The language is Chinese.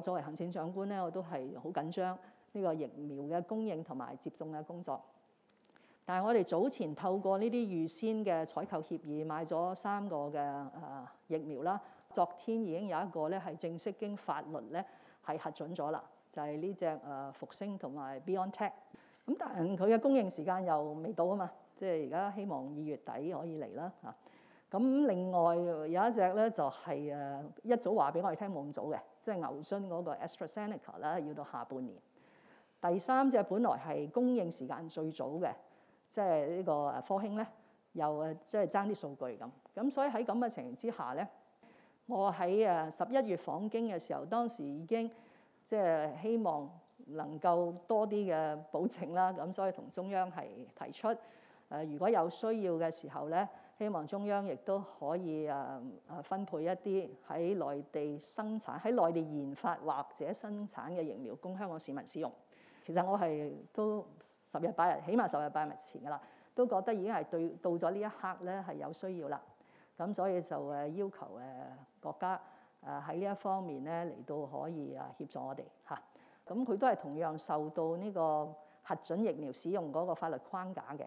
作為行政長官咧，我都係好緊張呢個疫苗嘅供應同埋接種嘅工作。但係我哋早前透過呢啲預先嘅採購協議買咗三個嘅誒疫苗啦。昨天已經有一個咧係正式經法律咧係核准咗啦，就係呢隻誒復星同埋 Beyond Tech。咁但係佢嘅供應時間又未到啊嘛，即係而家希望二月底可以嚟啦嚇。咁另外有一隻咧就係誒一早話俾我哋聽冇咁早嘅，即係牛津嗰個 AstraZeneca 啦，要到下半年。第三隻本來係供應時間最早嘅。即係呢個科興咧，又誒即係爭啲數據咁，咁所以喺咁嘅情形之下咧，我喺誒十一月訪京嘅時候，當時已經即係希望能夠多啲嘅保證啦，咁所以同中央係提出誒，如果有需要嘅時候咧，希望中央亦都可以誒誒分配一啲喺內地生產、喺內地研發或者生產嘅疫苗供香港市民使用。其實我係都十日八日，起碼十日八日前㗎啦，都覺得已經係對到咗呢一刻咧係有需要啦。咁所以就誒要求誒國家誒喺呢一方面咧嚟到可以啊協助我哋嚇。咁佢都係同樣受到呢個核准疫苗使用嗰個法律框架嘅。